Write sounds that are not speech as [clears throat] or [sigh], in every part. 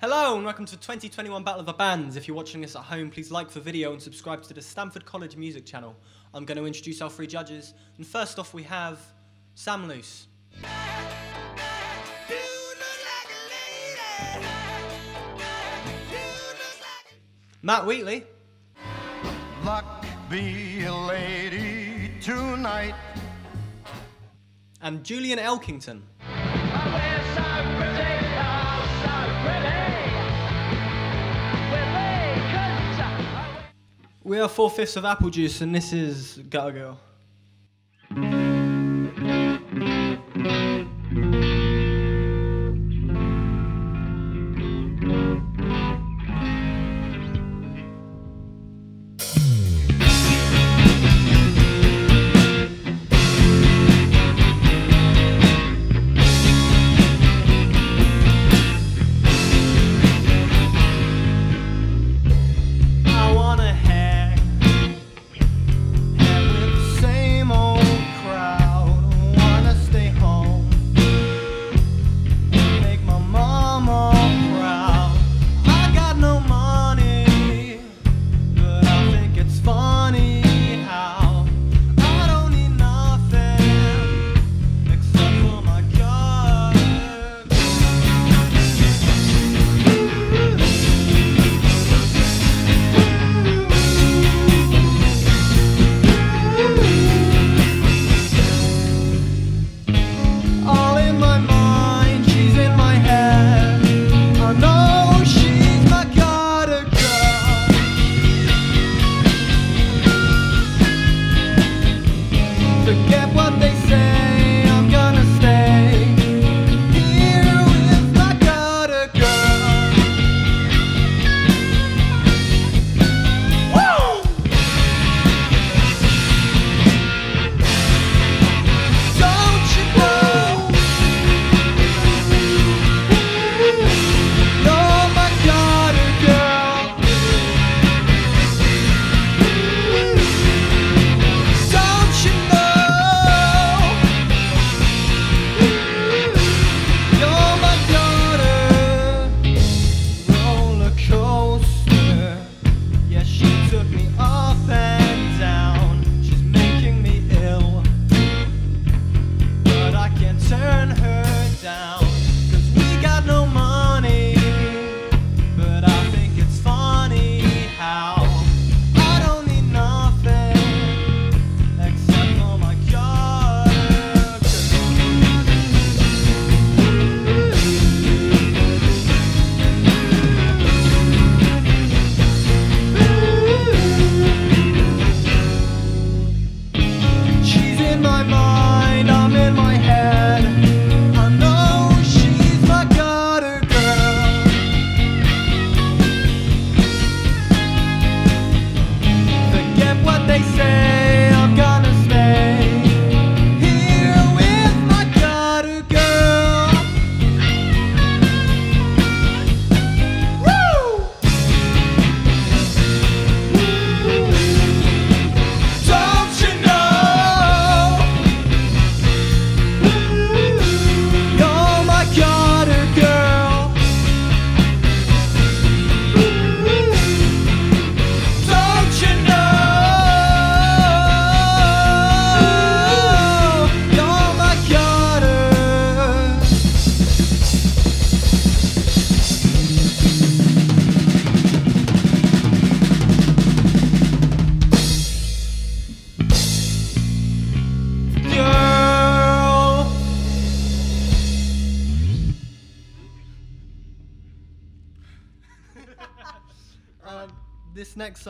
Hello and welcome to 2021 Battle of the Bands. If you're watching this at home, please like the video and subscribe to the Stamford College Music Channel. I'm going to introduce our three judges, and first off we have Sam Luce. Matt Wheatley. Luck be a lady tonight. And Julian Elkington. I We are four fifths of apple juice, and this is gaga girl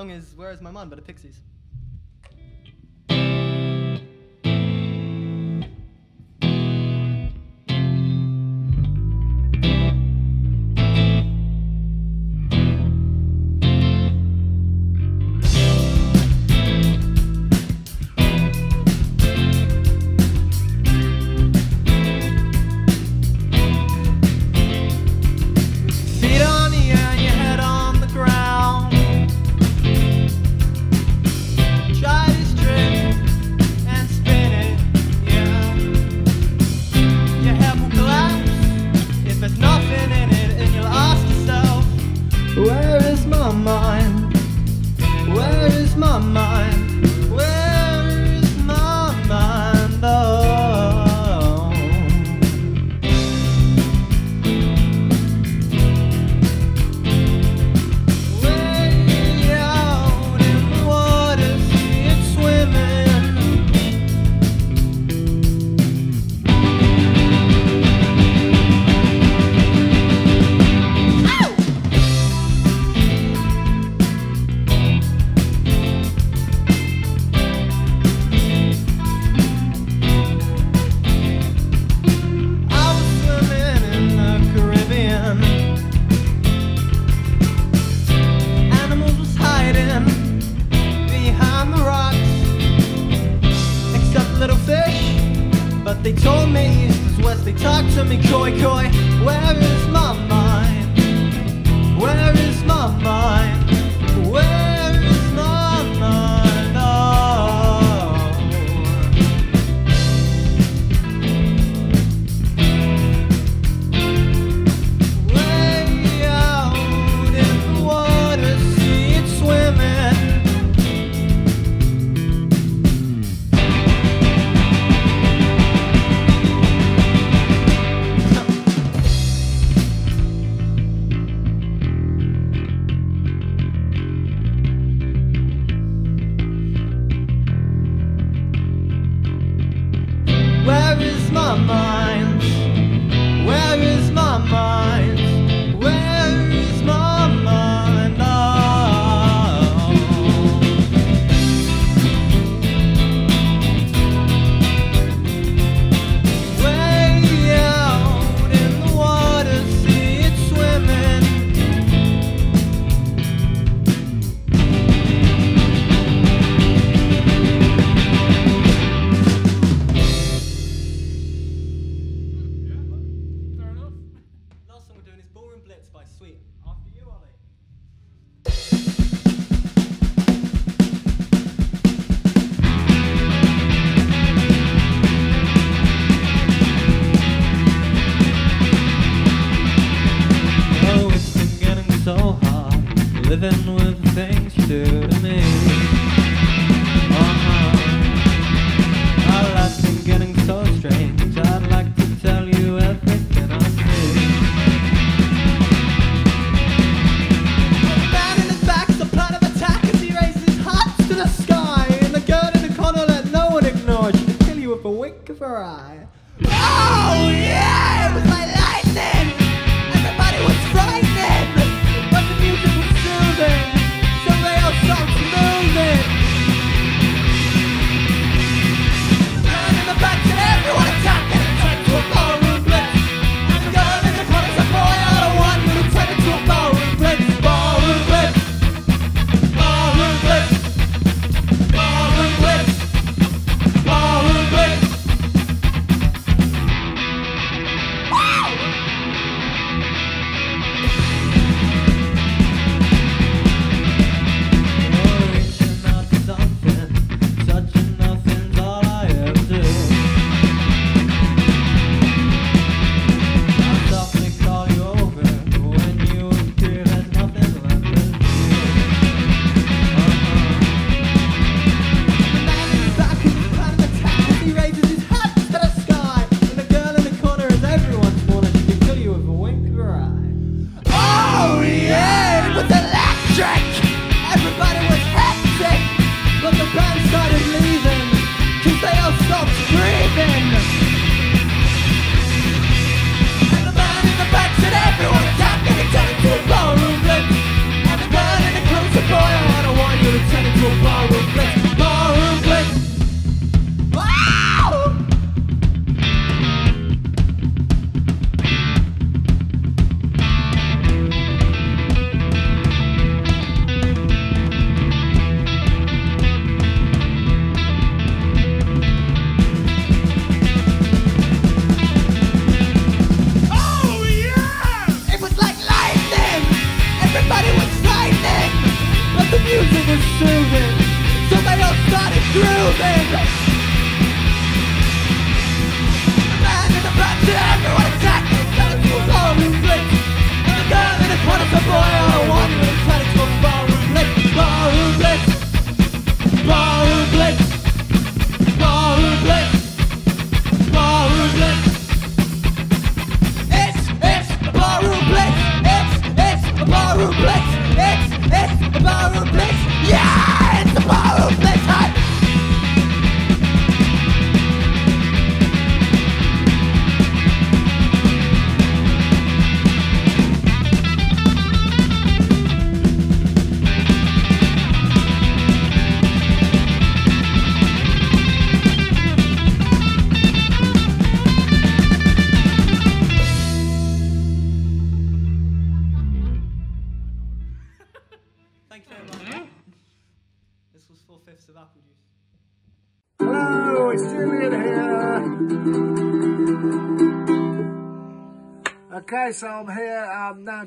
song is Where Is My mom? by the Pixies.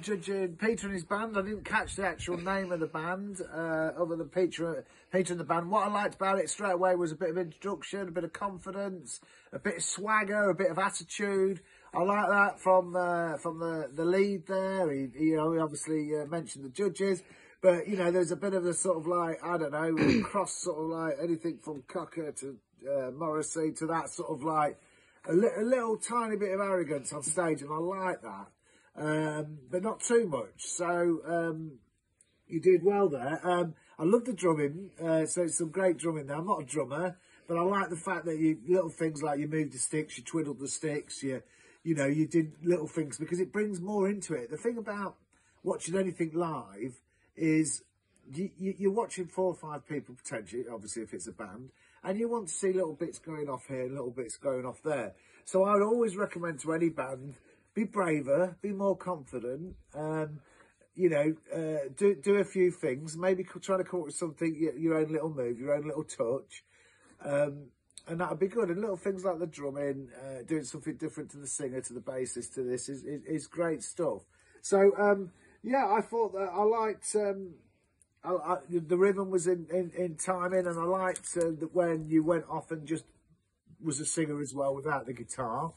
Judging Peter and his band. I didn't catch the actual name of the band, uh, other than Peter, Peter and the band. What I liked about it straight away was a bit of introduction, a bit of confidence, a bit of swagger, a bit of attitude. I like that from uh, from the the lead there. He, he you know, he obviously uh, mentioned the judges, but you know, there's a bit of a sort of like I don't know, [clears throat] cross sort of like anything from Cocker to uh, Morrissey to that sort of like a, li- a little tiny bit of arrogance on stage, and I like that, um, but not too much. So um, you did well there. Um, I love the drumming, uh, so it's some great drumming there. I'm not a drummer, but I like the fact that you little things like you moved the sticks, you twiddled the sticks, you you know you did little things because it brings more into it. The thing about watching anything live is you, you, you're watching four or five people potentially, obviously if it's a band, and you want to see little bits going off here, little bits going off there. So I would always recommend to any band, be braver, be more confident, um, you know, uh, do do a few things, maybe try to come up with something, your, own little move, your own little touch, um, and that would be good. And little things like the drumming, uh, doing something different to the singer, to the bassist, to this is, is, is great stuff. So, um, yeah, I thought that I liked um, I, I, the rhythm was in, in, in timing, and I liked uh, when you went off and just was a singer as well without the guitar.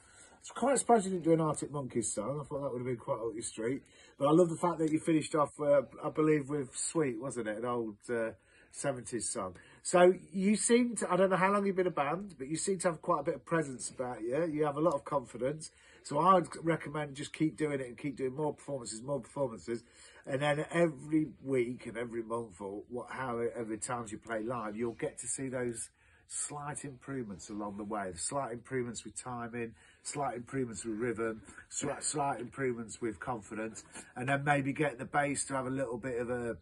It's quite surprised you didn't do an Arctic Monkeys song. I thought that would have been quite up your street. But I love the fact that you finished off, uh, I believe, with Sweet, wasn't it? An old uh, 70s song. So you seem to, I don't know how long you've been a band, but you seem to have quite a bit of presence about you. You have a lot of confidence. So I would recommend just keep doing it and keep doing more performances, more performances. And then every week and every month or what, however times you play live, you'll get to see those slight improvements along the way. the Slight improvements with timing, slight improvements with rhythm, slight, slight improvements with confidence, and then maybe get the bass to have a little bit of a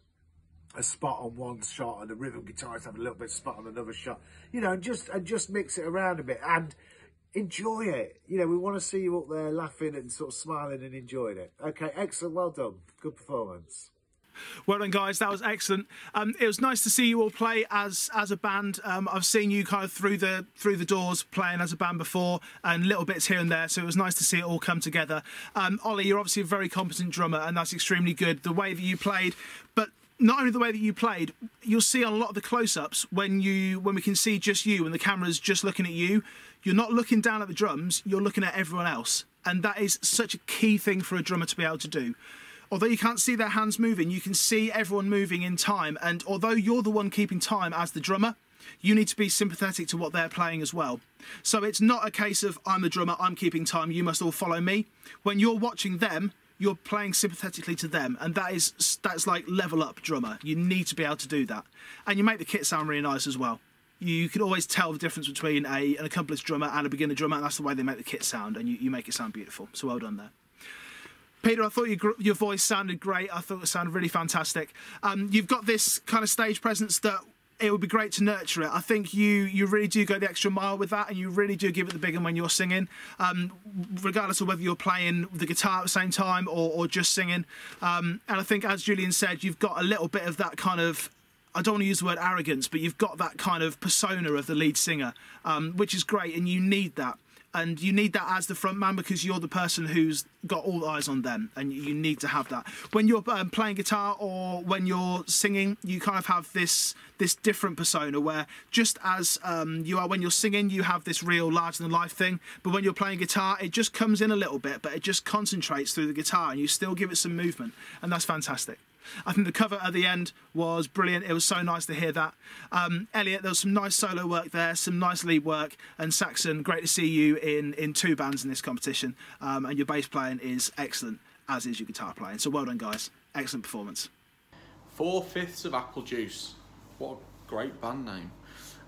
a spot on one shot and the rhythm guitarist have a little bit of spot on another shot. You know, and just and just mix it around a bit and enjoy it. You know, we want to see you up there laughing and sort of smiling and enjoying it. Okay, excellent, well done. Good performance. Well done, guys. That was excellent. Um, it was nice to see you all play as as a band. Um, I've seen you kind of through the through the doors playing as a band before, and little bits here and there. So it was nice to see it all come together. Um, Ollie, you're obviously a very competent drummer, and that's extremely good. The way that you played, but not only the way that you played, you'll see on a lot of the close-ups when you when we can see just you and the camera's just looking at you. You're not looking down at the drums. You're looking at everyone else, and that is such a key thing for a drummer to be able to do although you can't see their hands moving, you can see everyone moving in time. And although you're the one keeping time as the drummer, you need to be sympathetic to what they're playing as well. So it's not a case of I'm the drummer, I'm keeping time, you must all follow me. When you're watching them, you're playing sympathetically to them, and that is that's like level up drummer. You need to be able to do that, and you make the kit sound really nice as well. You can always tell the difference between a an accomplished drummer and a beginner drummer, and that's the way they make the kit sound, and you, you make it sound beautiful. So well done there. Peter, I thought your, your voice sounded great. I thought it sounded really fantastic. Um, you've got this kind of stage presence that it would be great to nurture it. I think you you really do go the extra mile with that, and you really do give it the big one when you're singing, um, regardless of whether you're playing the guitar at the same time or, or just singing. Um, and I think, as Julian said, you've got a little bit of that kind of I don't want to use the word arrogance, but you've got that kind of persona of the lead singer, um, which is great, and you need that and you need that as the front man because you're the person who's got all eyes on them and you need to have that. When you're um, playing guitar or when you're singing you kind of have this this different persona where just as um, you are when you're singing you have this real larger than life thing but when you're playing guitar it just comes in a little bit but it just concentrates through the guitar and you still give it some movement and that's fantastic I think the cover at the end was brilliant. It was so nice to hear that. Um, Elliot, there was some nice solo work there, some nice lead work, and Saxon, great to see you in in two bands in this competition. Um, and your bass playing is excellent, as is your guitar playing. So well done, guys. Excellent performance. Four fifths of apple juice. What a great band name.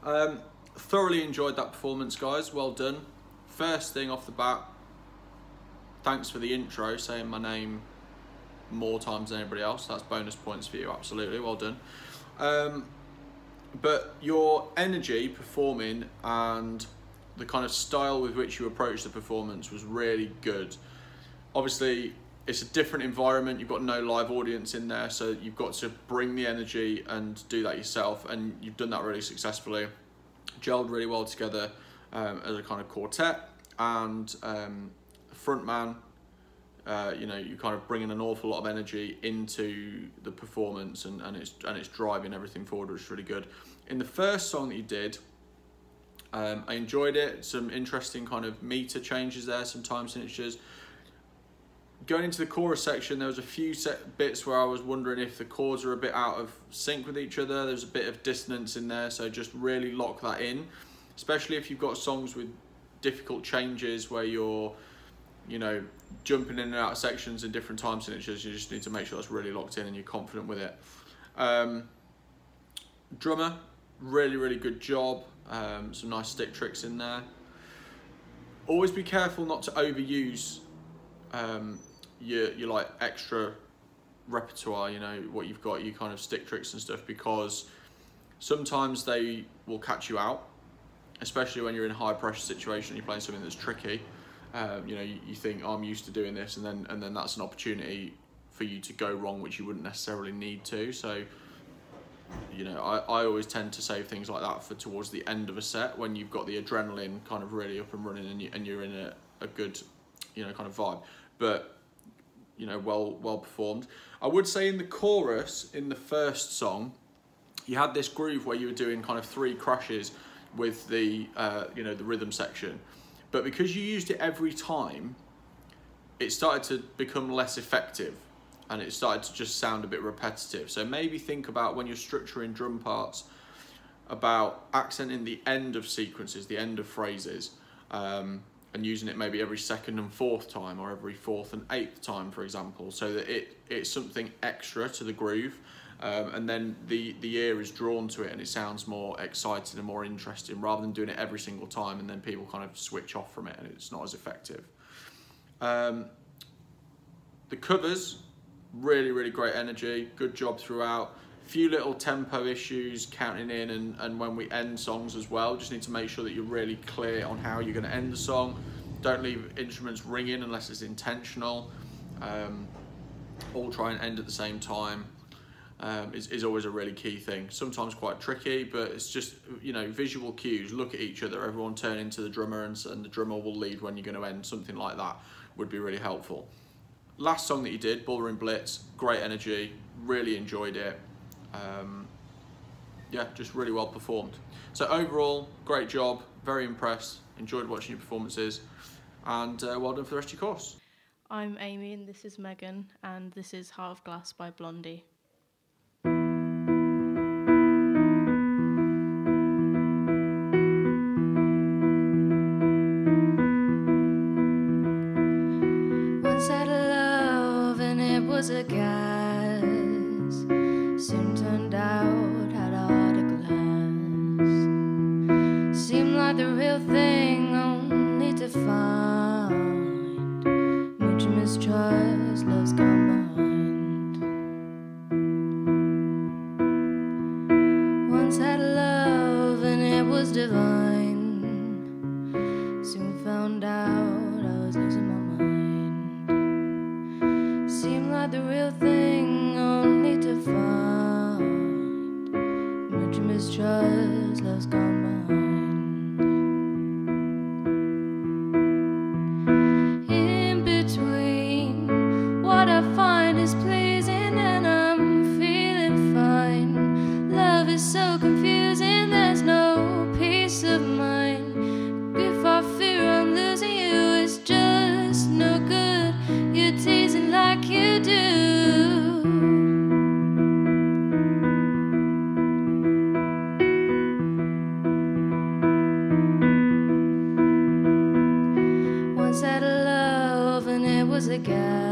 Um, thoroughly enjoyed that performance, guys. Well done. First thing off the bat, thanks for the intro, saying my name more times than anybody else. That's bonus points for you, absolutely. Well done. Um, but your energy performing and the kind of style with which you approach the performance was really good. Obviously, it's a different environment. You've got no live audience in there, so you've got to bring the energy and do that yourself, and you've done that really successfully. Gelled really well together um, as a kind of quartet, and um, front man Uh, you know, you're kind of bringing an awful lot of energy into the performance, and, and it's and it's driving everything forward, which is really good. In the first song that you did, um, I enjoyed it. Some interesting kind of meter changes there, some time signatures. Going into the chorus section, there was a few bits where I was wondering if the chords are a bit out of sync with each other. There's a bit of dissonance in there, so just really lock that in, especially if you've got songs with difficult changes where you're, you know, jumping in and out of sections in different time signatures. You just need to make sure that's really locked in and you're confident with it. Um, drummer, really, really good job. Um, some nice stick tricks in there. Always be careful not to overuse um, your, your like extra repertoire, you know, what you've got, your kind of stick tricks and stuff, because sometimes they will catch you out, especially when you're in a high pressure situation, you're playing something that's tricky. Um, you know, you, you think oh, I'm used to doing this, and then and then that's an opportunity for you to go wrong, which you wouldn't necessarily need to. So, you know, I, I always tend to save things like that for towards the end of a set when you've got the adrenaline kind of really up and running and, you, and you're in a, a good, you know, kind of vibe. But you know, well well performed. I would say in the chorus in the first song, you had this groove where you were doing kind of three crashes with the uh, you know the rhythm section, but because you used it every time, it started to become less effective, and it started to just sound a bit repetitive. So maybe think about when you're structuring drum parts about accenting the end of sequences, the end of phrases. Um, and using it maybe every second and fourth time or every fourth and eighth time for example so that it it's something extra to the groove um, and then the the ear is drawn to it and it sounds more exciting and more interesting rather than doing it every single time and then people kind of switch off from it and it's not as effective. Um, the covers really really great energy good job throughout. Few little tempo issues counting in and, and when we end songs as well. Just need to make sure that you're really clear on how you're going to end the song. Don't leave instruments ringing unless it's intentional. Um, all try and end at the same time um, is, is always a really key thing sometimes quite tricky but it's just you know visual cues look at each other everyone turn into the drummer and, and the drummer will lead when you're going to end something like that would be really helpful last song that you did ballroom blitz great energy really enjoyed it um, yeah, just really well performed. So overall, great job, very impressed, enjoyed watching your performances, and uh, well done for the rest of your course. I'm Amy and this is Megan, and this is Heart of Glass by Blondie. And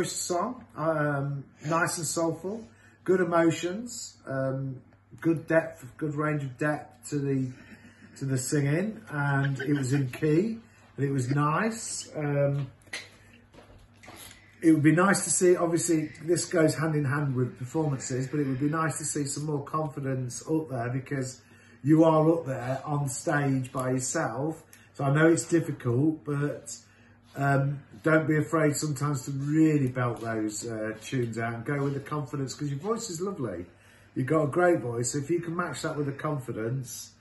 of song. Um, nice and soulful. Good emotions. Um, good depth. Good range of depth to the to the singing, and it was in key. And it was nice. Um, it would be nice to see. Obviously, this goes hand in hand with performances, but it would be nice to see some more confidence up there because you are up there on stage by yourself. So I know it's difficult, but um, don't be afraid sometimes to really belt those uh, tunes out and go with the confidence because your voice is lovely. You've got a great voice. If you can match that with the confidence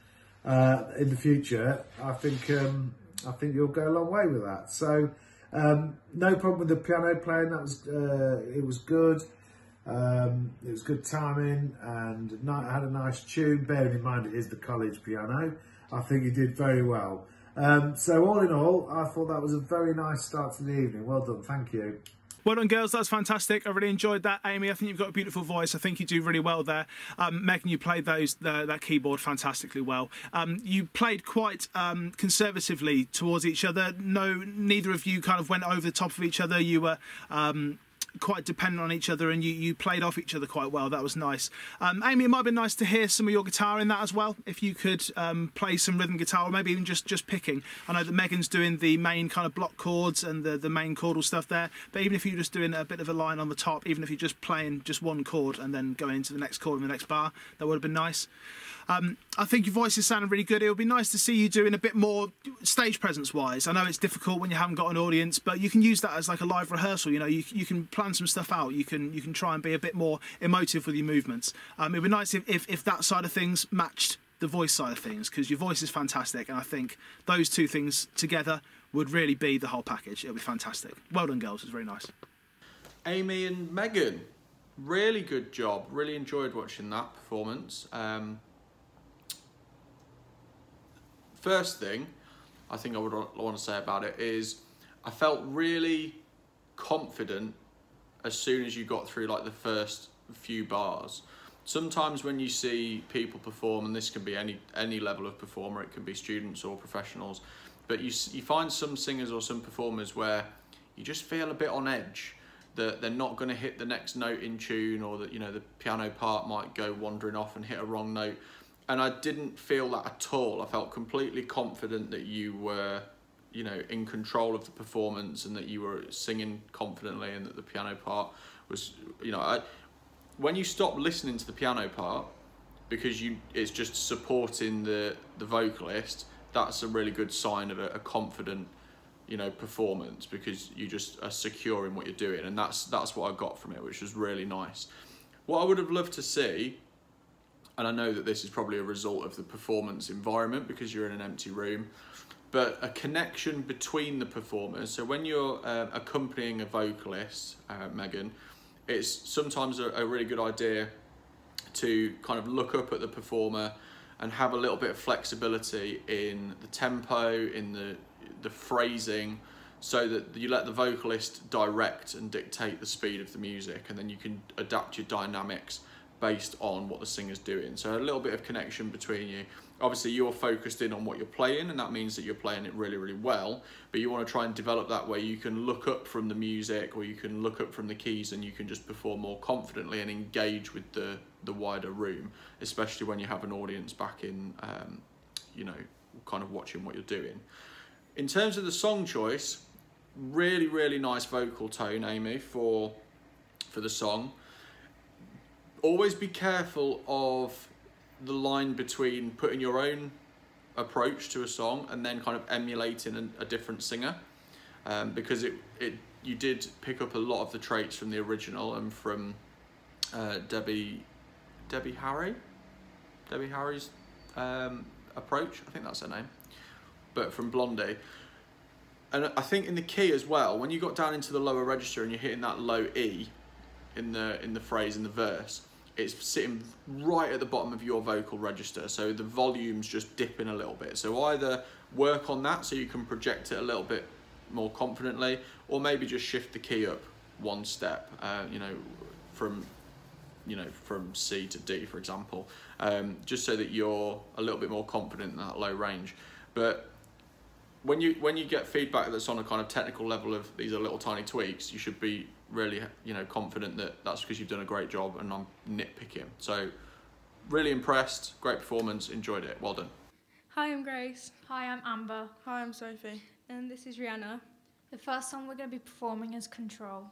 uh, in the future, I think um, I think you'll go a long way with that. So um, no problem with the piano playing. That was uh, it was good. Um, it was good timing and had a nice tune. Bearing in mind it is the college piano, I think you did very well. Um, so all in all, I thought that was a very nice start to the evening. Well done, thank you. Well done, girls. That's fantastic. I really enjoyed that, Amy. I think you've got a beautiful voice. I think you do really well there. Um, Megan, you played those the, that keyboard fantastically well. Um, you played quite um, conservatively towards each other. No, neither of you kind of went over the top of each other. You were. Quite dependent on each other and you, you played off each other quite well. That was nice. Um, amy it might be nice to hear some of your guitar in that as well. If you could um, play some rhythm guitar or maybe even just just picking. I know that megan's doing the main kind of block chords and the, the main chordal stuff there. But even if you're just doing a bit of a line on the top even if you're just playing just one chord and then going into the next chord in the next bar that would have been nice um, I think your voice is sounding really good. It would be nice to see you doing a bit more stage presence wise. I know it's difficult when you haven't got an audience, but you can use that as like a live rehearsal. You know, you, you can plan some stuff out. You can you can try and be a bit more emotive with your movements. Um, it would be nice if, if, if that side of things matched the voice side of things because your voice is fantastic, and I think those two things together would really be the whole package. It would be fantastic. Well done, girls. It was very nice. Amy and Megan, really good job. Really enjoyed watching that performance. Um, first thing I think I would want to say about it is I felt really confident as soon as you got through like the first few bars. Sometimes when you see people perform, and this can be any any level of performer, it can be students or professionals, but you you find some singers or some performers where you just feel a bit on edge that they're not going to hit the next note in tune, or that you know the piano part might go wandering off and hit a wrong note. And I didn't feel that at all. I felt completely confident that you were you know in control of the performance and that you were singing confidently and that the piano part was you know I, when you stop listening to the piano part because you it's just supporting the the vocalist that's a really good sign of a, a confident you know performance because you just are secure in what you're doing and that's that's what I got from it which was really nice what I would have loved to see and I know that this is probably a result of the performance environment because you're in an empty room but a connection between the performers. So when you're uh, accompanying a vocalist, uh, Megan, it's sometimes a, a really good idea to kind of look up at the performer and have a little bit of flexibility in the tempo, in the the phrasing, so that you let the vocalist direct and dictate the speed of the music, and then you can adapt your dynamics based on what the singer's doing. So a little bit of connection between you. Obviously, you're focused in on what you're playing, and that means that you're playing it really, really well. But you want to try and develop that where you can look up from the music, or you can look up from the keys, and you can just perform more confidently and engage with the the wider room, especially when you have an audience back in, um, you know, kind of watching what you're doing. In terms of the song choice, really, really nice vocal tone, Amy, for for the song always be careful of the line between putting your own approach to a song and then kind of emulating a, different singer. Um, because it, it you did pick up a lot of the traits from the original and from uh, Debbie Debbie Harry? Debbie Harry's um, approach? I think that's her name. But from Blondie. And I think in the key as well when you got down into the lower register and you're hitting that low E in the in the phrase in the verse it's sitting right at the bottom of your vocal register so the volume's just dipping a little bit. So either work on that so you can project it a little bit more confidently or maybe just shift the key up one step uh, you know from you know from C to D for example um, just so that you're a little bit more confident in that low range. But when you when you get feedback that's on a kind of technical level of these are little tiny tweaks you should be really you know confident that that's because you've done a great job and I'm nitpicking. So really impressed, great performance, enjoyed it, well done. Hi, I'm Grace. Hi, I'm Amber. Hi, I'm Sophie. And this is Rihanna. The first song we're going to be performing is Control.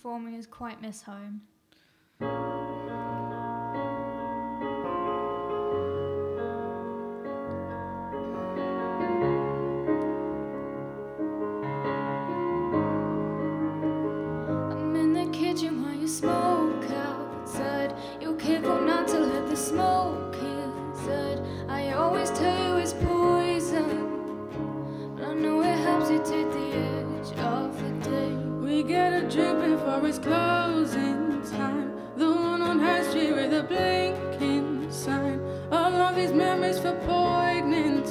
performing is Quite Miss Home. Memories for poignant.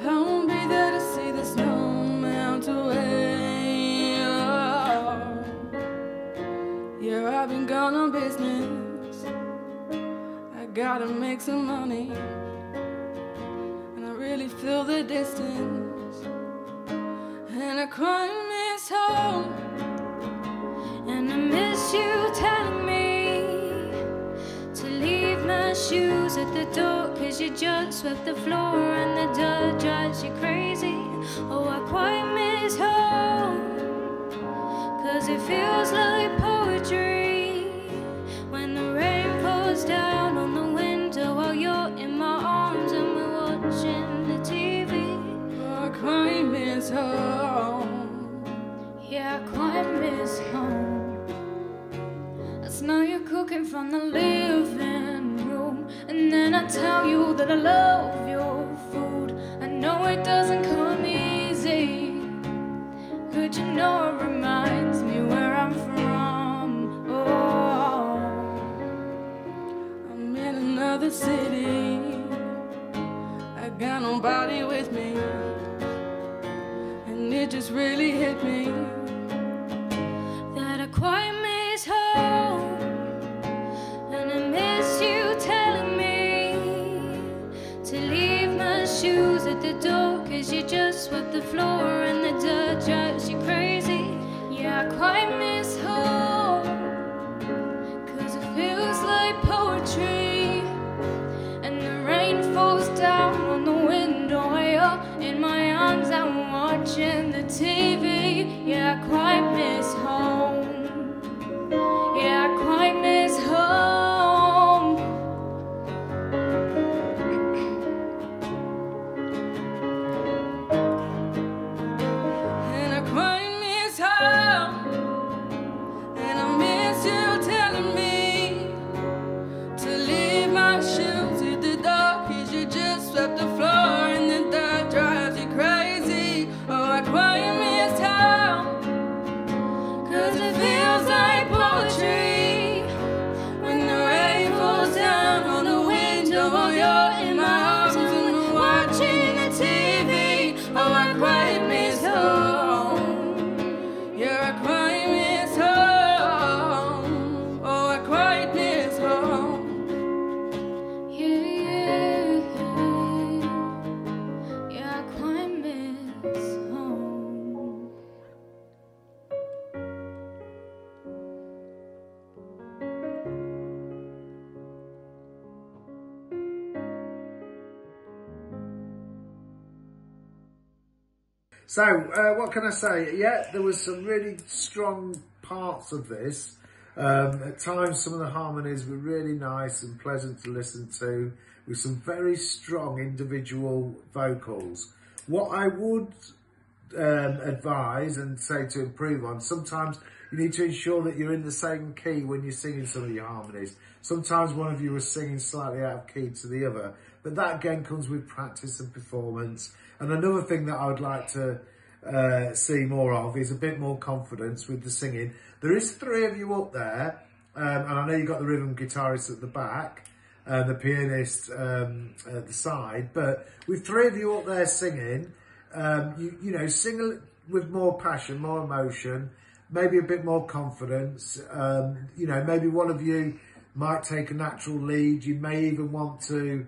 I won't be there to see the snow melt away. Oh. Yeah, I've been gone on business. I gotta make some money. And I really feel the distance. And I and miss home. You just swept the floor and the dirt drives you crazy. Oh, I quite miss home. Cause it feels like poetry when the rain falls down on the window while you're in my arms and we're watching the TV. Oh, I and miss home. Yeah, I quite miss home. I smell you cooking from the living. And then I tell you that I love your food. I know it doesn't come easy. Could you know it reminds me where I'm from? Oh, I'm in another city. I got nobody with me. And it just really hit me. that I quite the floor and the dirt drives you crazy. Yeah, I quite miss So, uh, what can I say? Yeah, there was some really strong parts of this. Um, at times, some of the harmonies were really nice and pleasant to listen to, with some very strong individual vocals. What I would um, advise and say to improve on, sometimes you need to ensure that you're in the same key when you're singing some of your harmonies. Sometimes one of you is singing slightly out of key to the other, but that again comes with practice and performance. And another thing that I would like to uh, see more of is a bit more confidence with the singing. There is three of you up there, um, and I know you've got the rhythm guitarist at the back, and the pianist um, at the side, but with three of you up there singing, um, you, you know, sing with more passion, more emotion, maybe a bit more confidence. Um, you know, maybe one of you might take a natural lead. You may even want to.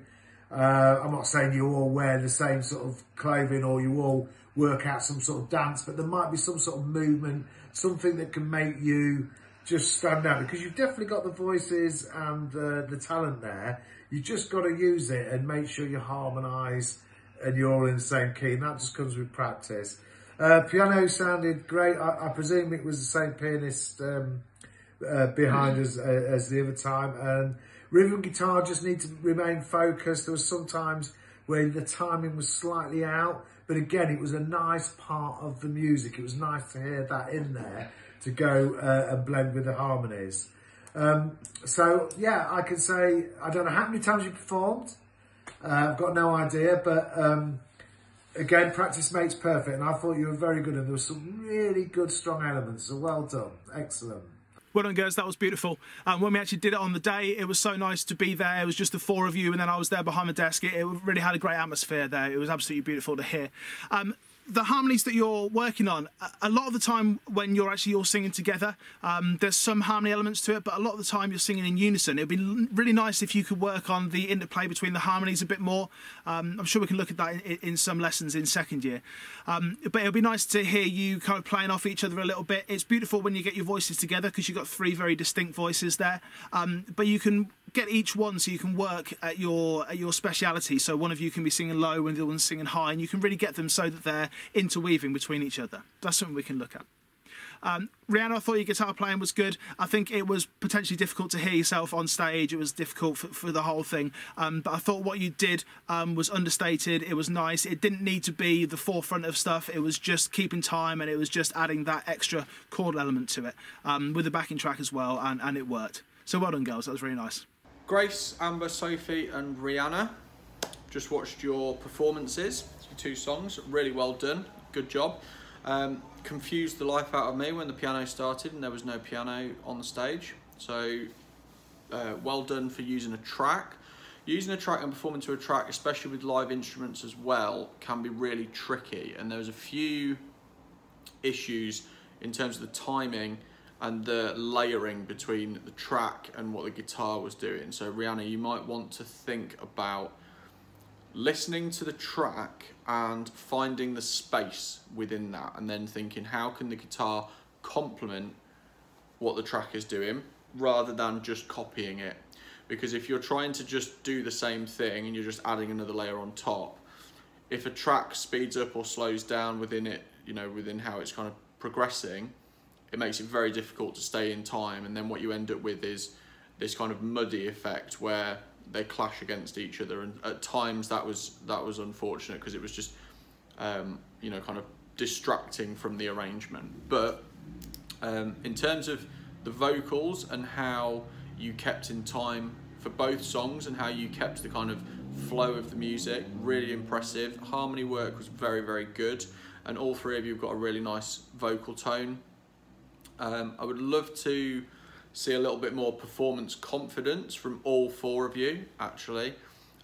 Uh, I'm not saying you all wear the same sort of clothing or you all work out some sort of dance, but there might be some sort of movement, something that can make you just stand out because you've definitely got the voices and uh, the talent there. You just got to use it and make sure you harmonise and you're all in the same key, and that just comes with practice. Uh, piano sounded great. I, I presume it was the same pianist um, uh, behind us uh, as the other time, and rhythm guitar just need to remain focused. There was sometimes where the timing was slightly out, but again, it was a nice part of the music. It was nice to hear that in there to go uh, and blend with the harmonies. Um, so yeah, I can say I don't know how many times you performed. Uh, I've got no idea, but um, Again, practice makes perfect, and I thought you were very good, and there were some really good, strong elements. So well done, excellent. Well done, girls. That was beautiful. Um, when we actually did it on the day, it was so nice to be there. It was just the four of you, and then I was there behind the desk. It, it really had a great atmosphere there. It was absolutely beautiful to hear. Um, the harmonies that you're working on, a- lot of the time when you're actually all singing together, um, there's some harmony elements to it, but a lot of the time you're singing in unison. It'd be really nice if you could work on the interplay between the harmonies a bit more. Um, I'm sure we can look at that in, in some lessons in second year. Um, but it'll be nice to hear you kind of playing off each other a little bit. It's beautiful when you get your voices together because you've got three very distinct voices there. Um, but you can get each one so you can work at your at your speciality. So one of you can be singing low and the other one's singing high, and you can really get them so that they're interweaving between each other. That's something we can look at. Um, Rihanna, I thought your guitar playing was good. I think it was potentially difficult to hear yourself on stage. It was difficult for, for the whole thing. Um, but I thought what you did um, was understated. It was nice. It didn't need to be the forefront of stuff. It was just keeping time and it was just adding that extra chord element to it um, with the backing track as well. And, and it worked. So well done, girls. That was really nice. Grace, Amber, Sophie, and Rihanna. Just watched your performances, your two songs. Really well done. Good job. Um, confused the life out of me when the piano started and there was no piano on the stage. So, uh, well done for using a track. Using a track and performing to a track, especially with live instruments as well, can be really tricky. And there was a few issues in terms of the timing and the layering between the track and what the guitar was doing. So Rihanna, you might want to think about listening to the track and finding the space within that and then thinking how can the guitar complement what the track is doing rather than just copying it. Because if you're trying to just do the same thing and you're just adding another layer on top, if a track speeds up or slows down within it, you know, within how it's kind of progressing, it makes it very difficult to stay in time. And then what you end up with is this kind of muddy effect where they clash against each other. And at times that was that was unfortunate because it was just, um, you know, kind of distracting from the arrangement. But um, in terms of the vocals and how you kept in time for both songs and how you kept the kind of flow of the music, really impressive. Harmony work was very, very good, and all three of you have got a really nice vocal tone. Um, I would love to see a little bit more performance confidence from all four of you, actually.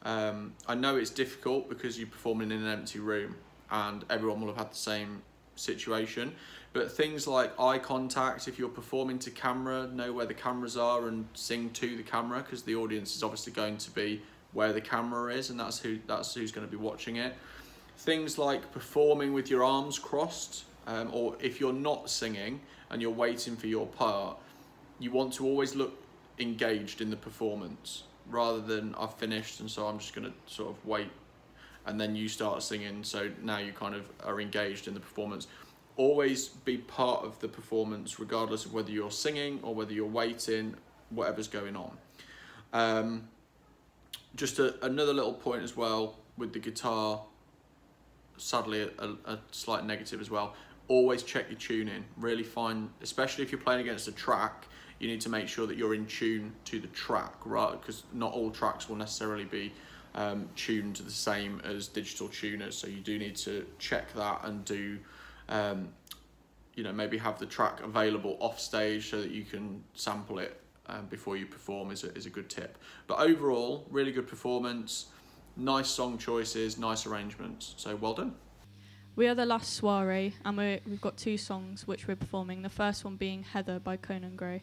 Um, I know it's difficult because you're performing in an empty room and everyone will have had the same situation. But things like eye contact, if you're performing to camera, know where the cameras are and sing to the camera because the audience is obviously going to be where the camera is and that's who that's who's going to be watching it. Things like performing with your arms crossed, um, or if you're not singing and you're waiting for your part, you want to always look engaged in the performance rather than I've finished and so I'm just going to sort of wait. And then you start singing so now you kind of are engaged in the performance. Always be part of the performance regardless of whether you're singing or whether you're waiting whatever's going on. Um, just a, another little point as well with the guitar sadly a, a slight negative as well always check your tuning. Really find especially if you're playing against a track you need to make sure that you're in tune to the track right? Because not all tracks will necessarily be um, tuned to the same as digital tuners. So you do need to check that and do um, you know maybe have the track available off stage so that you can sample it um, before you perform is a, is a good tip. But overall really good performance nice song choices nice arrangements. So well done We are the last soiree, and we're, we've got two songs which we're performing. The first one being Heather by Conan Gray.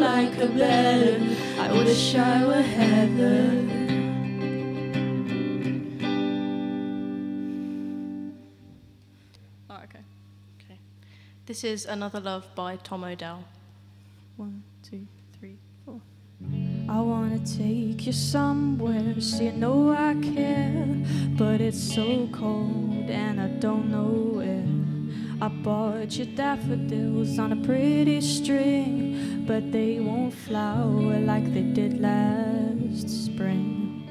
like her better. I wish I were Heather. Oh, okay. Okay. This is Another Love by Tom Odell. One, two, three, four. I wanna take you somewhere, so you know I care. But it's so cold and I don't know where. I bought you daffodils on a pretty string, but they won't flower like they did last spring.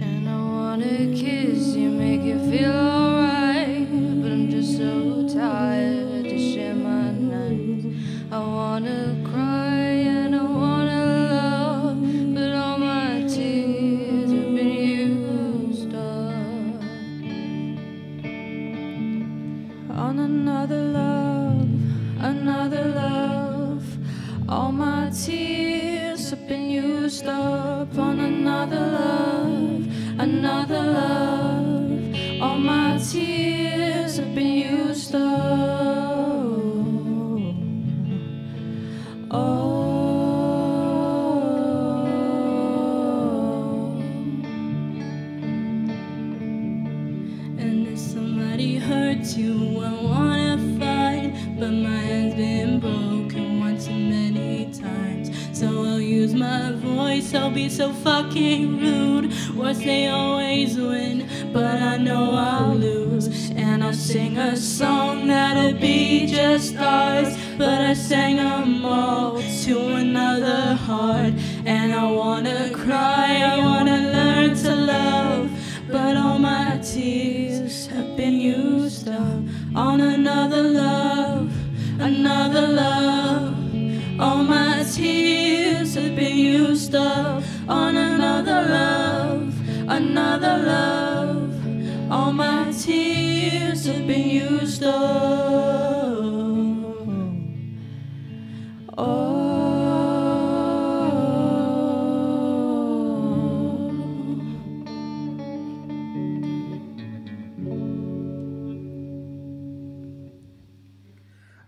And I wanna kiss you, make you feel alright. But I'm just so tired to share my nights. I wanna used up on another love, be so fucking rude. Worse, they always win, but I know I'll lose. And I'll sing a song that'll be just ours. But I sang them all to another heart. And I wanna cry, I wanna learn to love. But all my tears have been used up on another love, another love. All my tears have been used up on another love, another love. All my tears have been used up. Oh.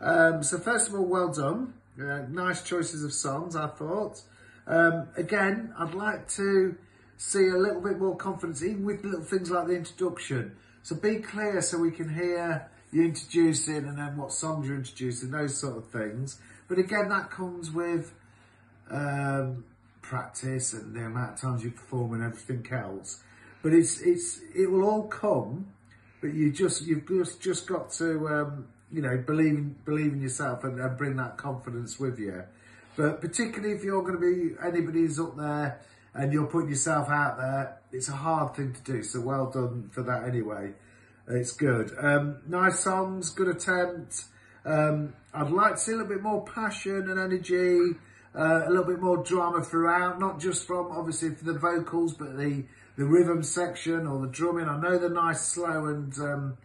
Um, so first of all, well done. Uh, nice choices of songs, I thought. Um, again, I'd like to see a little bit more confidence, even with little things like the introduction. So be clear so we can hear you introducing and then what songs you're introducing, those sort of things. But again, that comes with um, practice and the amount of times you perform and everything else. But it's it's it will all come, but you just you've just just got to um, you know believe believe in yourself and, and bring that confidence with you. But particularly if you're going to be anybody who's up there and you're putting yourself out there, it's a hard thing to do. So well done for that anyway. It's good. Um, nice songs, good attempt. Um, I'd like to see a little bit more passion and energy, uh, a little bit more drama throughout, not just from obviously the vocals, but the, the rhythm section or the drumming. I know they're nice, slow and um,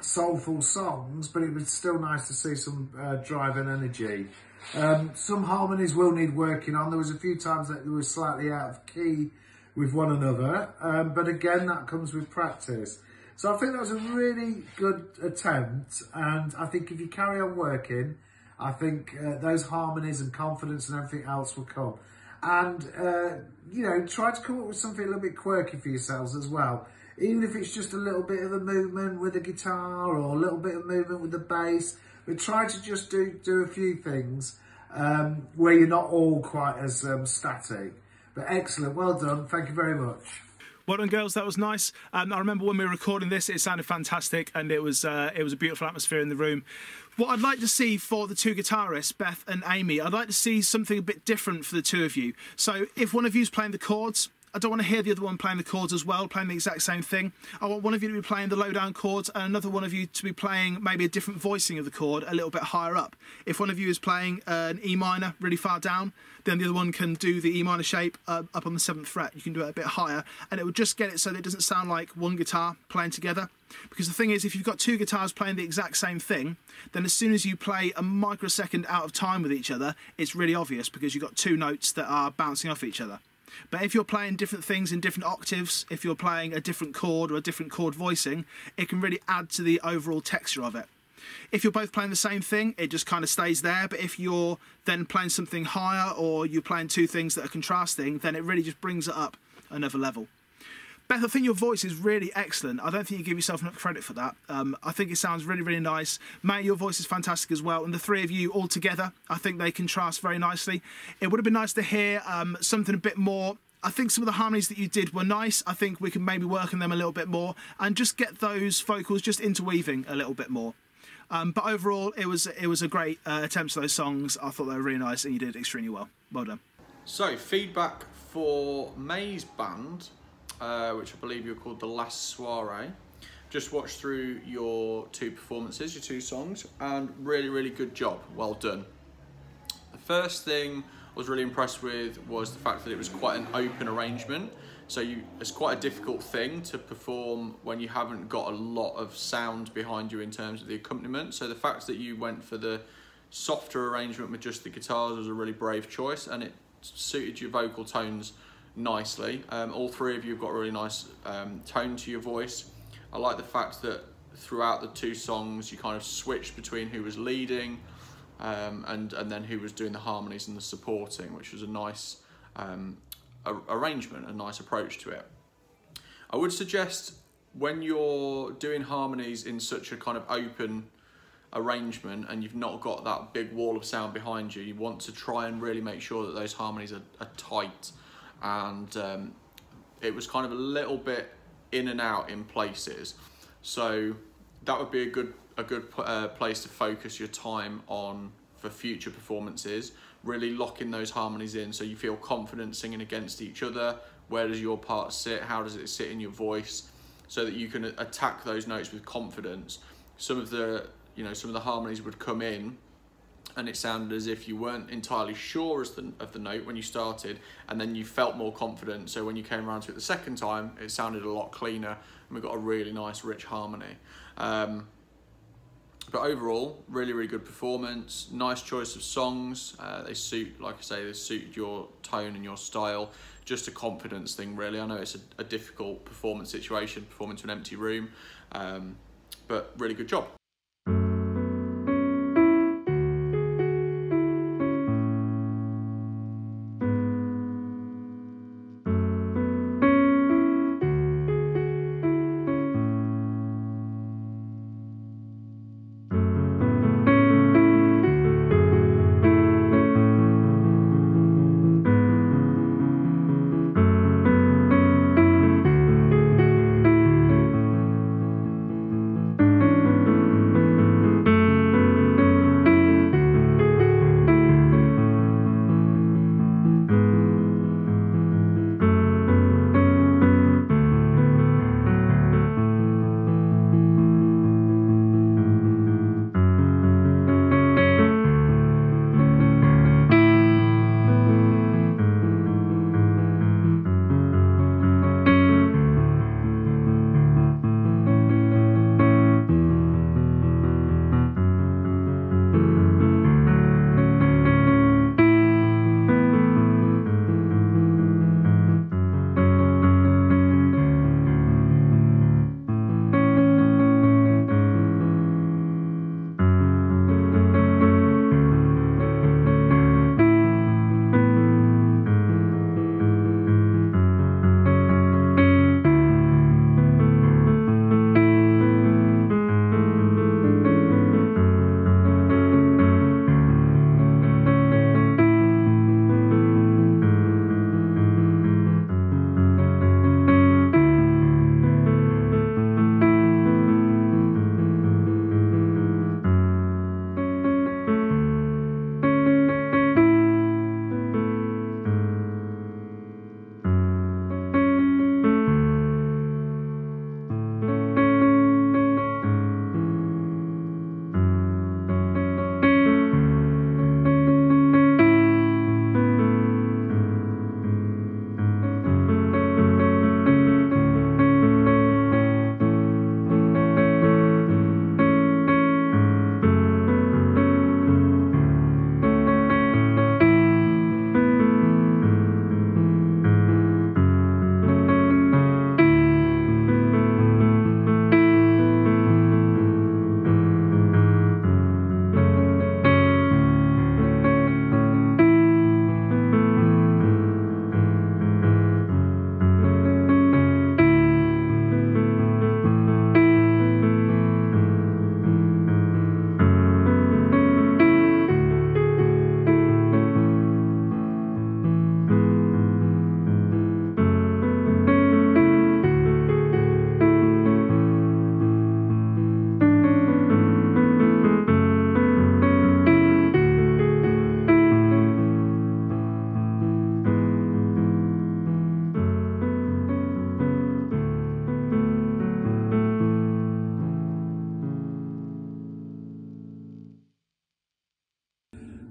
soulful songs, but it was still nice to see some uh, drive and energy. Um, some harmonies will need working on. There was a few times that they were slightly out of key with one another, um, but again, that comes with practice. So I think that was a really good attempt, and I think if you carry on working, I think uh, those harmonies and confidence and everything else will come. And, uh, you know, try to come up with something a little bit quirky for yourselves as well. Even if it's just a little bit of a movement with the guitar or a little bit of movement with the bass, but try to just do, do a few things um, where you're not all quite as um, static. But excellent, well done. Thank you very much. Well done, girls. That was nice. Um, I remember when we were recording this, it sounded fantastic, and it was uh, it was a beautiful atmosphere in the room. What I'd like to see for the two guitarists, Beth and Amy, I'd like to see something a bit different for the two of you. So if one of you's playing the chords, I don't want to hear the other one playing the chords as well, playing the exact same thing. I want one of you to be playing the low down chords and another one of you to be playing maybe a different voicing of the chord a little bit higher up. If one of you is playing an E minor really far down, then the other one can do the E minor shape uh, up on the seventh fret. You can do it a bit higher and it will just get it so that it doesn't sound like one guitar playing together. Because the thing is, if you've got two guitars playing the exact same thing, then as soon as you play a microsecond out of time with each other, it's really obvious because you've got two notes that are bouncing off each other. But if you're playing different things in different octaves, if you're playing a different chord or a different chord voicing, it can really add to the overall texture of it. If you're both playing the same thing, it just kind of stays there. But if you're then playing something higher or you're playing two things that are contrasting, then it really just brings it up another level. Beth, I think your voice is really excellent. I don't think you give yourself enough credit for that. Um, I think it sounds really, really nice. Mate, your voice is fantastic as well. And the three of you all together, I think they contrast very nicely. It would have been nice to hear um, something a bit more. I think some of the harmonies that you did were nice. I think we can maybe work on them a little bit more and just get those vocals just interweaving a little bit more. Um, but overall, it was it was a great uh, attempt to those songs. I thought they were really nice, and you did extremely well. Well done. So, feedback for May's band, uh, which I believe you were called The Last Soiree. Just watched through your two performances, your two songs, and really, really good job. Well done. The first thing I was really impressed with was the fact that it was quite an open arrangement. So you, it's quite a difficult thing to perform when you haven't got a lot of sound behind you in terms of the accompaniment. So the fact that you went for the softer arrangement with just the guitars was a really brave choice and it suited your vocal tones nicely. Um, all three of you have got a really nice um, tone to your voice. I like the fact that throughout the two songs you kind of switched between who was leading um, and, and then who was doing the harmonies and the supporting, which was a nice um, arrangement, a nice approach to it. I would suggest when you're doing harmonies in such a kind of open arrangement and you've not got that big wall of sound behind you, you want to try and really make sure that those harmonies are, are tight and um, it was kind of a little bit in and out in places. So that would be a good a good uh, place to focus your time on for future performances. Really locking those harmonies in so you feel confident singing against each other. Where does your part sit? How does it sit in your voice? So that you can attack those notes with confidence. Some of the you know some of the harmonies would come in and it sounded as if you weren't entirely sure the, of the note when you started and then you felt more confident. So when you came around to it the second time it sounded a lot cleaner and we got a really nice rich harmony. Um, but overall really really good performance nice choice of songs. Uh, they suit like i say they suit your tone and your style. Just a confidence thing really. I know it's a, a difficult performance situation performing to an empty room um, but really good job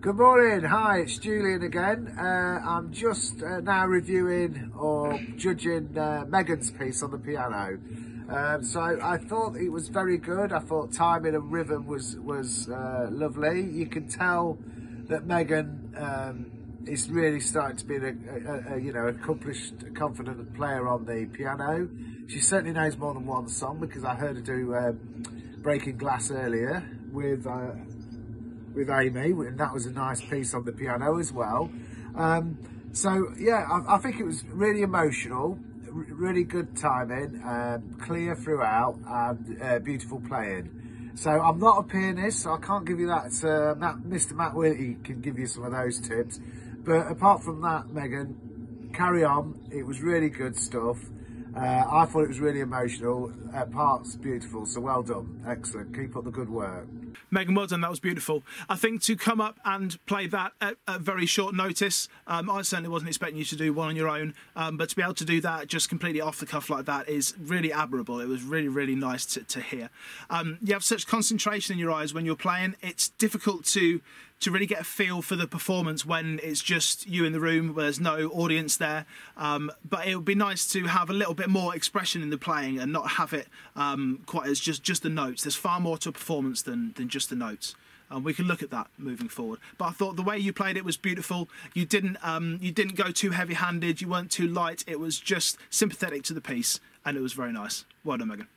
Good morning. Hi, it's Julian again. Uh, I'm just uh, now reviewing or judging uh, Megan's piece on the piano. Um, so I thought it was very good. I thought timing and rhythm was was uh, lovely. You can tell that Megan um, is really starting to be a, a, a you know accomplished, confident player on the piano. She certainly knows more than one song because I heard her do um, "Breaking Glass" earlier with uh, with Amy, and that was a nice piece on the piano as well. Um, so yeah, I, I, think it was really emotional, really good timing, um, clear throughout, and uh, beautiful playing. So I'm not a pianist, so I can't give you that. Uh, Matt, Mr. Matt Whitty can give you some of those tips. But apart from that, Megan, carry on. It was really good stuff. Uh, I thought it was really emotional. At parts, beautiful. So well done. Excellent. Keep up the good work. Megan, well done. That was beautiful. I think to come up and play that at, at very short notice, um, I certainly wasn't expecting you to do one on your own, um, but to be able to do that just completely off the cuff like that is really admirable. It was really, really nice to, to hear. Um, you have such concentration in your eyes when you're playing. It's difficult to to really get a feel for the performance when it's just you in the room, where there's no audience there. Um, but it would be nice to have a little bit more expression in the playing and not have it um, quite as just just the notes. There's far more to a performance than than just the notes. And we can look at that moving forward. But I thought the way you played it was beautiful. You didn't um, you didn't go too heavy-handed. You weren't too light. It was just sympathetic to the piece, and it was very nice. Well done, Megan.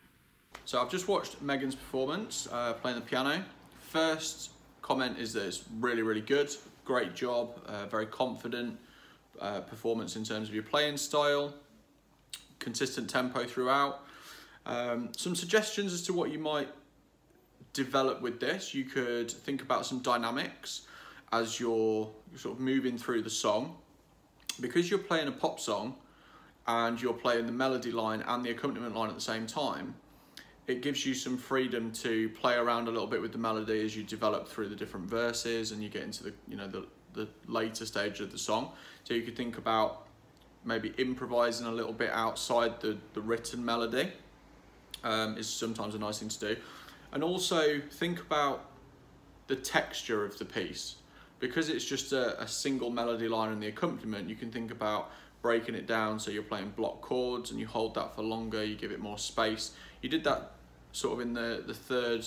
So I've just watched Megan's performance uh, playing the piano. First comment is that it's really, really good. Great job, uh, very confident uh, performance in terms of your playing style, consistent tempo throughout. Um, some suggestions as to what you might develop with this. You could think about some dynamics as you're sort of moving through the song. Because you're playing a pop song and you're playing the melody line and the accompaniment line at the same time, it gives you some freedom to play around a little bit with the melody as you develop through the different verses and you get into the you know the, the later stage of the song so you could think about maybe improvising a little bit outside the, the written melody um, is sometimes a nice thing to do and also think about the texture of the piece. Because it's just a, a single melody line and the accompaniment you can think about breaking it down so you're playing block chords and you hold that for longer you give it more space. You did that sort of in the, the third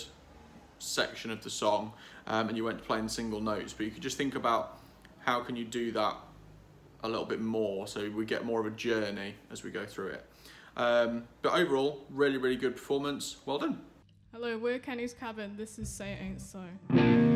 section of the song um, and you went to playing single notes but you could just think about how can you do that a little bit more so we get more of a journey as we go through it. Um, but overall really really good performance. Well done hello we're kenny's cabin. This is say it ain't so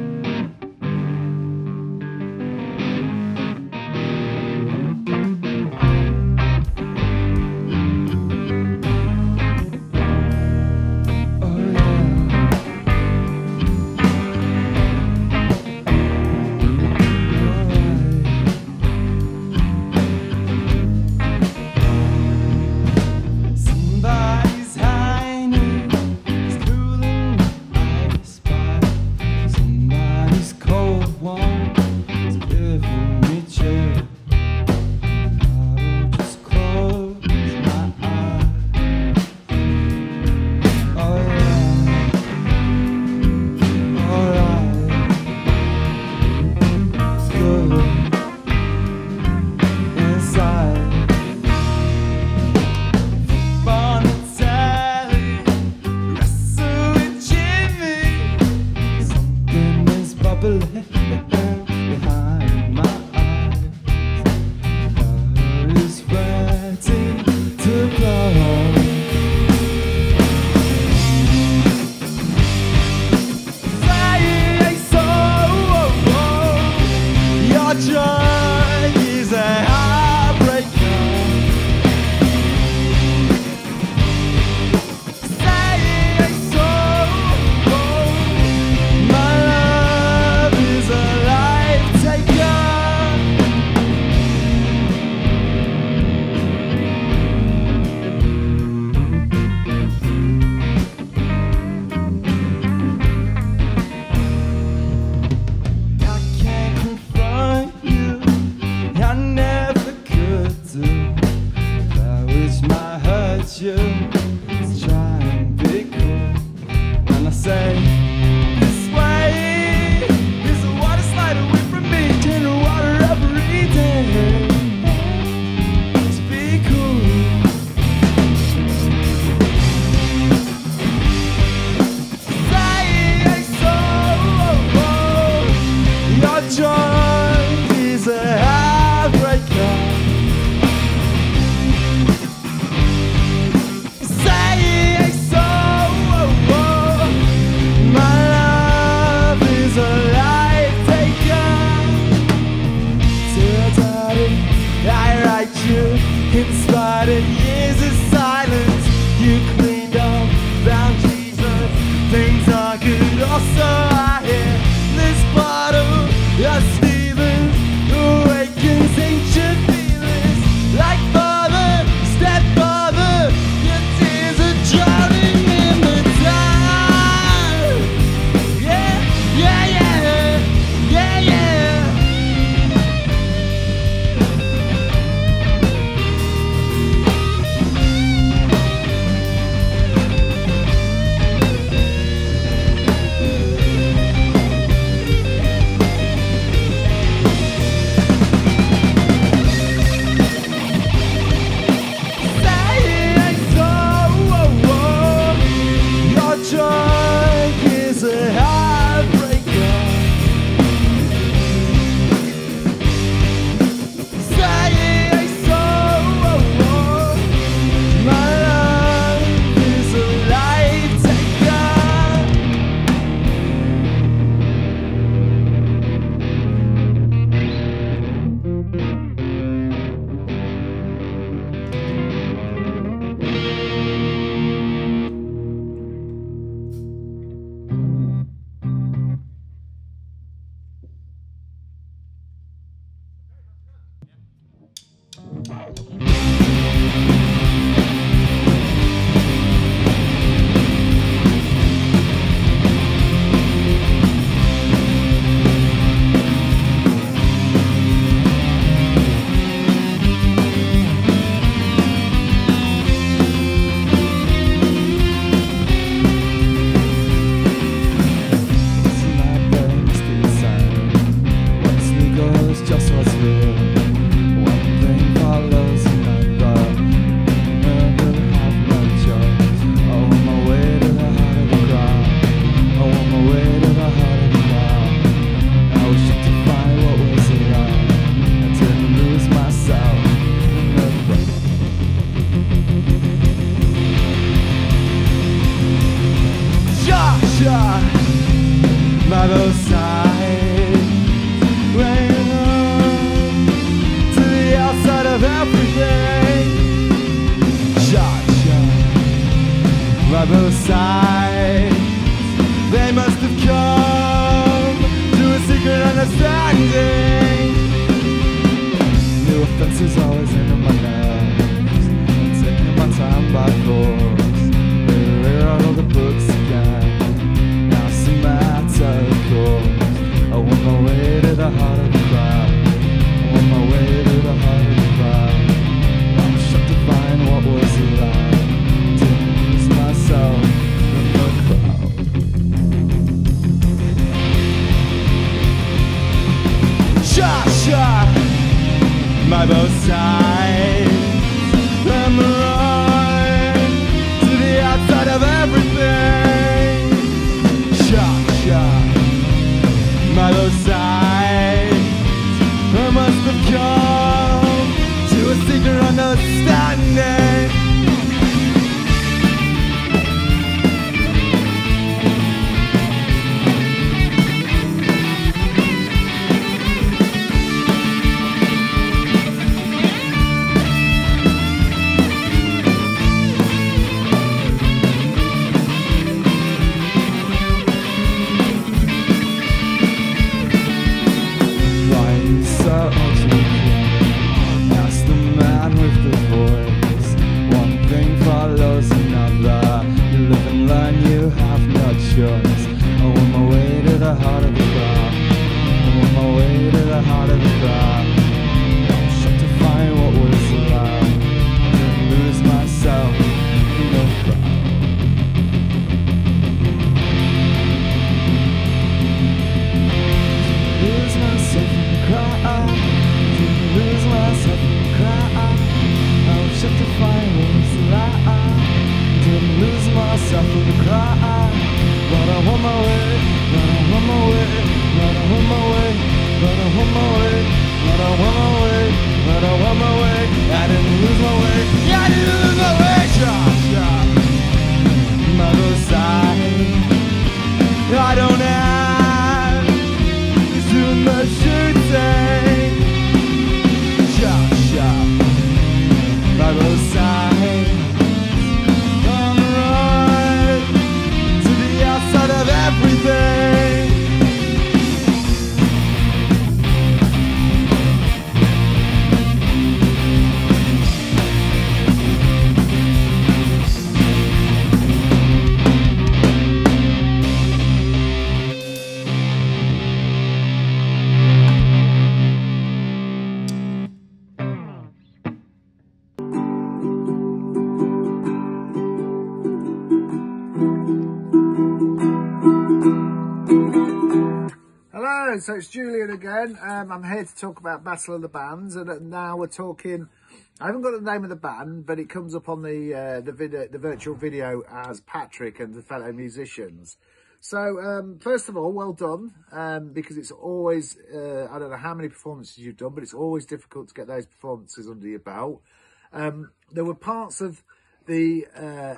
So it's Julian again. Um, I'm here to talk about Battle of the Bands, and now we're talking. I haven't got the name of the band, but it comes up on the uh, the video, the virtual video as Patrick and the fellow musicians. So um, first of all, well done, um, because it's always uh, I don't know how many performances you've done, but it's always difficult to get those performances under your belt. Um, there were parts of the uh,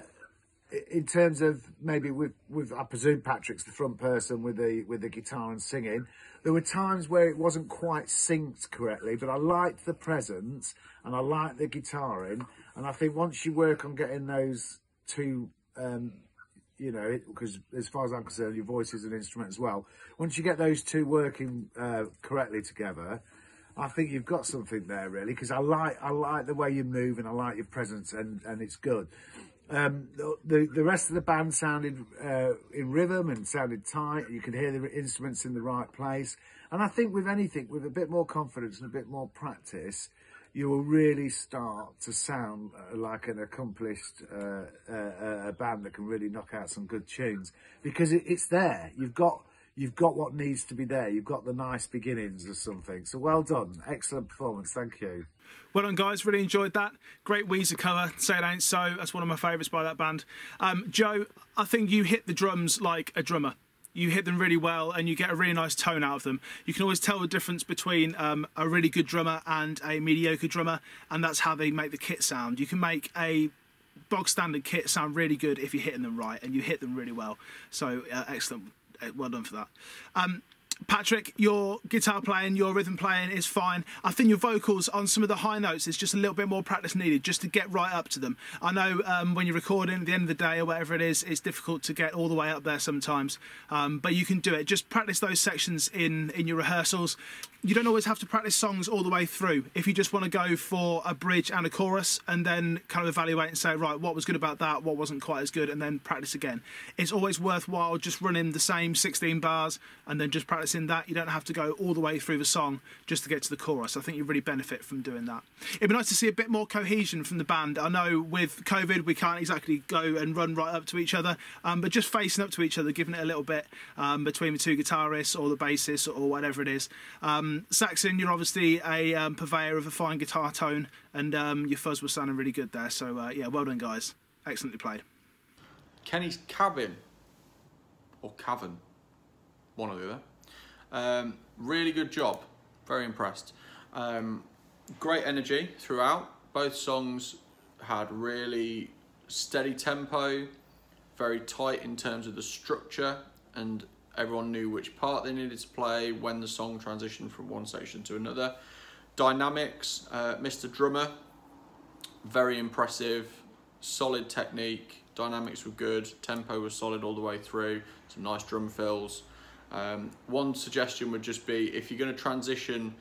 in terms of maybe with with I presume Patrick's the front person with the with the guitar and singing. There were times where it wasn't quite synced correctly, but I liked the presence and I liked the guitaring. And I think once you work on getting those two, um, you know, because as far as I'm concerned, your voice is an instrument as well. Once you get those two working uh, correctly together, I think you've got something there really because I like I like the way you move and I like your presence and and it's good. Um, the, the rest of the band sounded uh, in rhythm and sounded tight. You could hear the instruments in the right place. And I think with anything, with a bit more confidence and a bit more practice, you will really start to sound uh, like an accomplished uh, uh, a band that can really knock out some good tunes because it, it's there. You've got you've got what needs to be there. You've got the nice beginnings of something. So well done, excellent performance. Thank you. Well done, guys. Really enjoyed that. Great Weezer cover. Say it ain't so. That's one of my favourites by that band. Um, Joe, I think you hit the drums like a drummer. You hit them really well, and you get a really nice tone out of them. You can always tell the difference between um, a really good drummer and a mediocre drummer, and that's how they make the kit sound. You can make a bog standard kit sound really good if you're hitting them right, and you hit them really well. So uh, excellent. Uh, Well done for that. Um, Patrick, your guitar playing, your rhythm playing is fine. I think your vocals on some of the high notes is just a little bit more practice needed just to get right up to them. I know um, when you're recording at the end of the day or whatever it is, it's difficult to get all the way up there sometimes, um, but you can do it. Just practice those sections in in your rehearsals. You don't always have to practice songs all the way through. If you just want to go for a bridge and a chorus and then kind of evaluate and say, right, what was good about that, what wasn't quite as good, and then practice again. It's always worthwhile just running the same 16 bars and then just practicing that. You don't have to go all the way through the song just to get to the chorus. I think you really benefit from doing that. It'd be nice to see a bit more cohesion from the band. I know with COVID we can't exactly go and run right up to each other, um, but just facing up to each other, giving it a little bit um, between the two guitarists or the bassist or whatever it is. Um, Saxon, you're obviously a um, purveyor of a fine guitar tone, and um, your fuzz was sounding really good there. So uh, yeah, well done, guys. Excellently played. Kenny's cabin or cavern, one or the other. Um, really good job. Very impressed. Um, great energy throughout. Both songs had really steady tempo, very tight in terms of the structure, and everyone knew which part they needed to play when the song transitioned from one section to another. Dynamics, uh, Mr. Drummer, very impressive, solid technique, dynamics were good, tempo was solid all the way through, some nice drum fills. Um, one suggestion would just be if you're going to transition,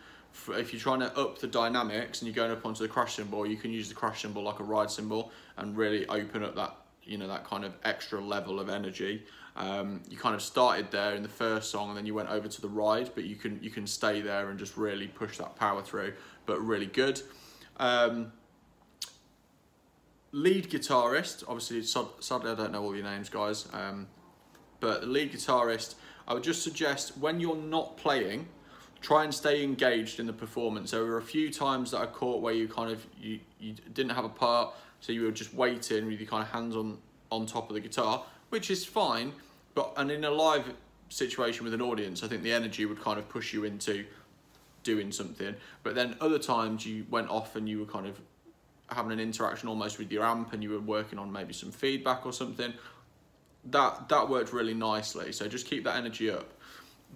if you're trying to up the dynamics and you're going up onto the crash cymbal, you can use the crash cymbal like a ride cymbal and really open up that you know that kind of extra level of energy. Um, you kind of started there in the first song and then you went over to the ride, but you can you can stay there and just really push that power through. But really good. Um, lead guitarist, obviously, sadly I don't know all your names, guys. Um, but the lead guitarist, I would just suggest when you're not playing, try and stay engaged in the performance. There were a few times that I caught where you kind of you, you didn't have a part, so you were just waiting with your kind of hands on on top of the guitar, which is fine. But and in a live situation with an audience, I think the energy would kind of push you into doing something. But then other times you went off and you were kind of having an interaction almost with your amp and you were working on maybe some feedback or something that that worked really nicely. So just keep that energy up.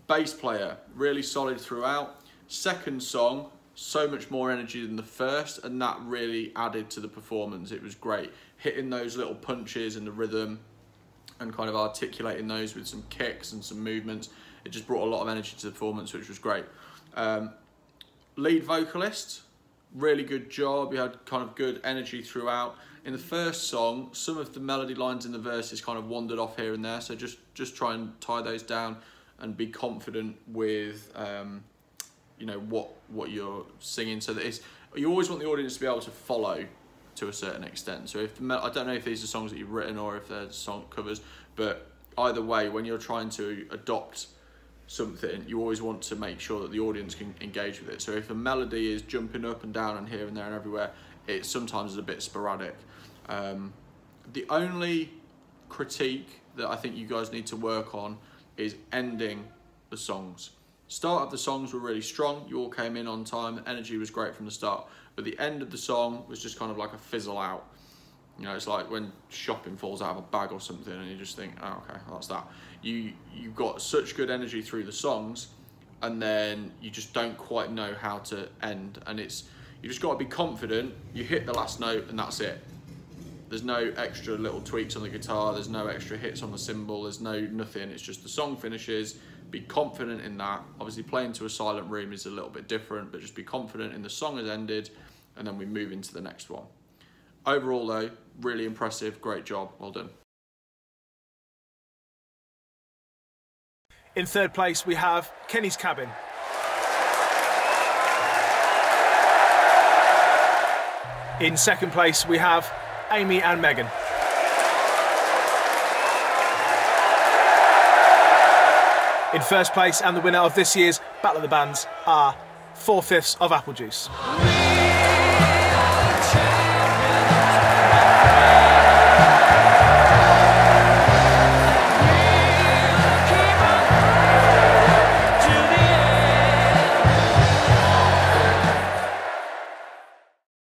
Bass player really solid throughout. Second song so much more energy than the first and that really added to the performance. It was great. Hitting those little punches and the rhythm and kind of articulating those with some kicks and some movements it just brought a lot of energy to the performance which was great. Um, lead vocalist really good job. You had kind of good energy throughout. In the first song, some of the melody lines in the verses kind of wandered off here and there. So just just try and tie those down and be confident with um, you know what what you're singing. So that it's you always want the audience to be able to follow to a certain extent. So if the I don't know if these are songs that you've written or if they're song covers, but either way, when you're trying to adopt something, you always want to make sure that the audience can engage with it. So if a melody is jumping up and down and here and there and everywhere, it sometimes is a bit sporadic. Um, the only critique that I think you guys need to work on is ending the songs. Start of the songs were really strong. You all came in on time. Energy was great from the start, but the end of the song was just kind of like a fizzle out. You know, it's like when shopping falls out of a bag or something, and you just think, "Oh, okay, that's that." You you got such good energy through the songs, and then you just don't quite know how to end. And it's you just got to be confident. You hit the last note, and that's it. There's no extra little tweaks on the guitar. There's no extra hits on the cymbal. There's no nothing. It's just the song finishes, Be confident in that. Obviously, playing to a silent room is a little bit different, but just be confident in the song has ended, and then we move into the next one. Overall, though, really impressive. Great job. Well done. In third place, we have Kenny's Cabin. In second place, we have Amy and Megan. In first place, and the winner of this year's Battle of the Bands are Four Fifths of Apple Juice.